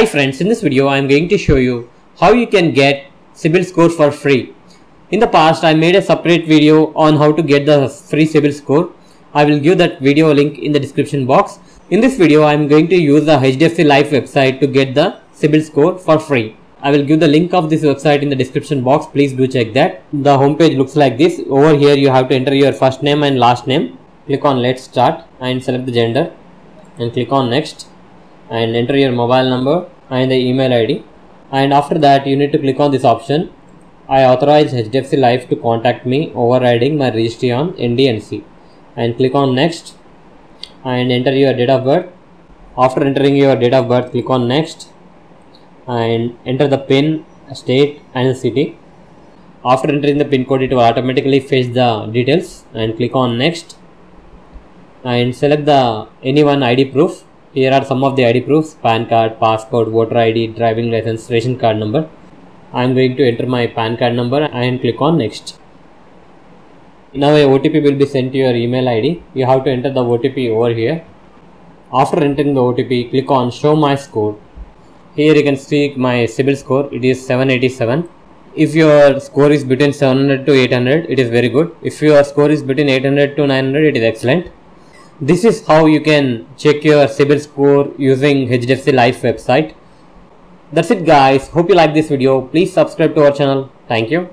Hi friends, in this video I am going to show you how you can get CIBIL score for free. In the past I made a separate video on how to get the free CIBIL score. I will give that video link in the description box. In this video I am going to use the HDFC Life website to get the CIBIL score for free. I will give the link of this website in the description box. Please do check that. The homepage looks like this. Over here you have to enter your first name and last name. Click on let's start and select the gender and click on next and enter your mobile number and the email id and after that you need to click on this option. I authorize HDFC Life to contact me overriding my registry on NDNC and click on next and enter your date of birth. After entering your date of birth click on next and enter the pin state and city. After entering the pin code it will automatically fetch the details and click on next and select the any one id proof here are some of the id proofs. Pan card passport voter id driving license ration card number. I am going to enter my pan card number and click on next. Now a otp will be sent to your email id you have to enter the otp over here. After entering the otp click on show my score. Here you can see my CIBIL score. It is 787 if your score is between 700 to 800 it is very good. If your score is between 800 to 900 it is excellent this is how you can check your CIBIL score using HDFC Life website. That's it guys. Hope you like this video. Please subscribe to our channel. Thank you.